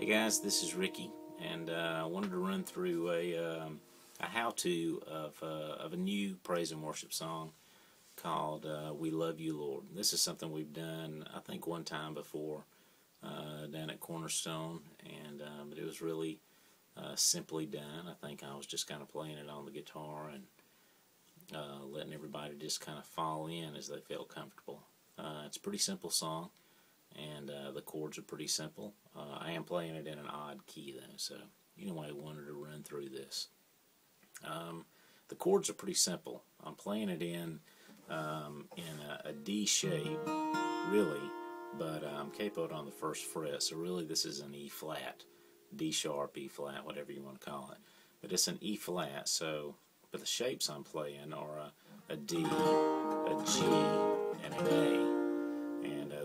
Hey guys, this is Ricky, and uh, I wanted to run through a, um, a how-to of, uh, of a new praise and worship song called uh, "We Love You, Lord." This is something we've done, I think, one time before uh, down at Cornerstone, and um, it was really uh, simply done. I think I was just kind of playing it on the guitar and letting everybody just kind of fall in as they felt comfortable. it's a pretty simple song and uh, the chords are pretty simple. Uh, I am playing it in an odd key though, so anyway, I wanted to run through this. Um, the chords are pretty simple. I'm playing it in um, in a, a D shape, really, but I'm capoed on the first fret, so really this is an E flat, D sharp, E flat, whatever you want to call it. But it's an E flat, so but the shapes I'm playing are a, a D, a G, and an A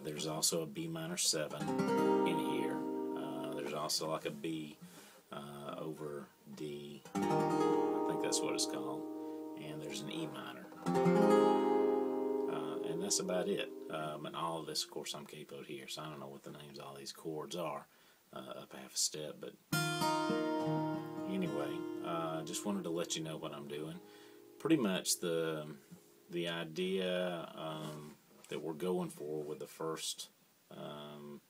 there's also a B minor 7 in here. Uh, there's also like a B uh, over D. I think that's what it's called. And there's an E minor. Uh, and that's about it. Um, and all of this, of course, I'm capoed here, so I don't know what the names of all these chords are uh, up half a step. But anyway, I uh, just wanted to let you know what I'm doing. Pretty much the the idea um, that we're going for with the first um,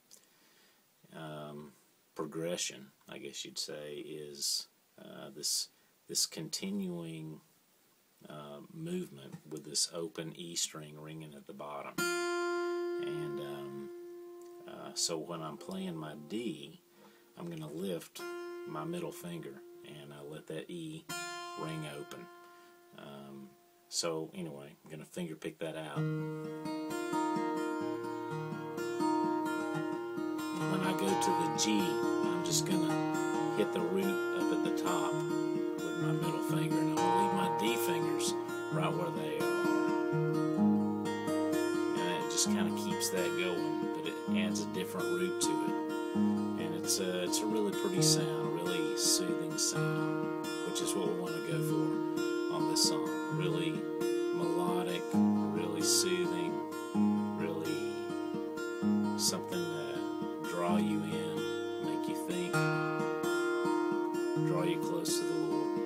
um, progression, I guess you'd say, is uh, this this continuing uh, movement with this open E string ringing at the bottom. And um, uh, so when I'm playing my D, I'm going to lift my middle finger and I let that E ring open. Um, so anyway, I'm going to finger pick that out. To the G, I'm just going to hit the root up at the top with my middle finger and I'm going to leave my D fingers right where they are. And it just kind of keeps that going, but it adds a different root to it. And it's a, it's a really pretty sound, really soothing sound, which is what we want to go for on this song. Really melodic, really soothing, really something to the Lord.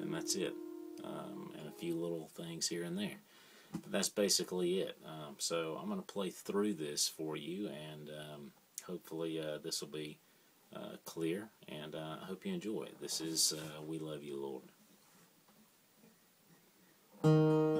And that's it. Um, and a few little things here and there. But that's basically it. Um, so I'm going to play through this for you, and um, hopefully uh, this will be uh, clear, and uh, I hope you enjoy. This is uh, We Love You, Lord.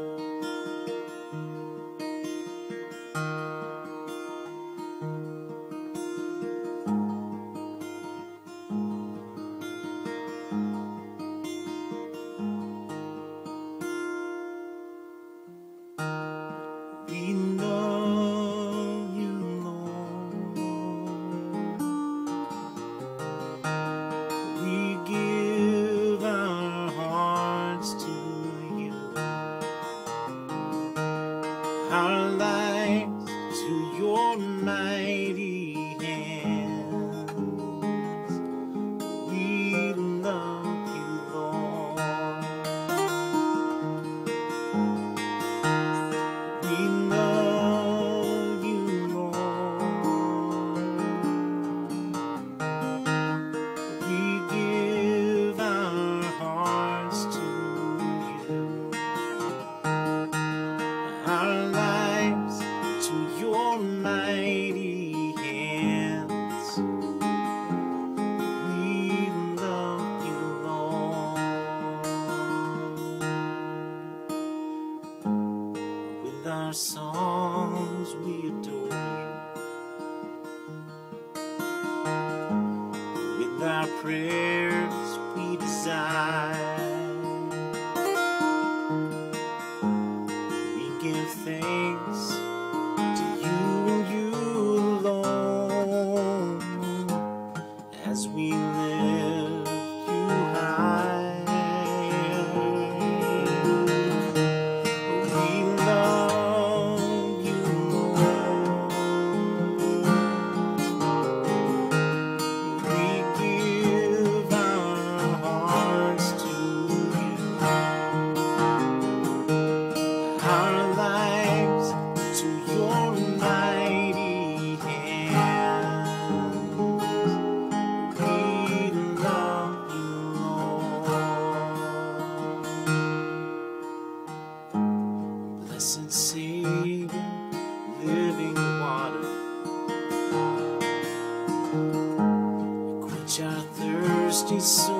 Our prayers, we desire. de sua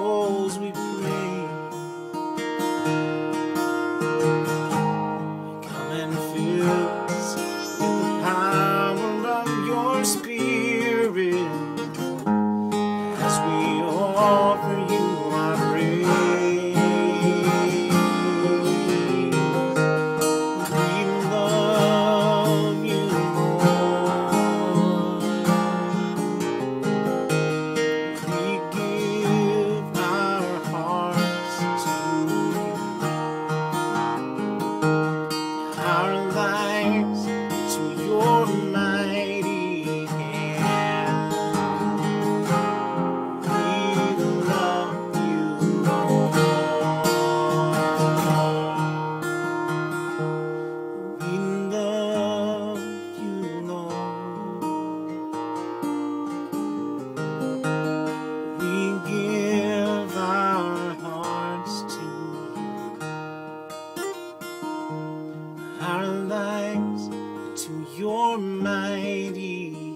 to your mighty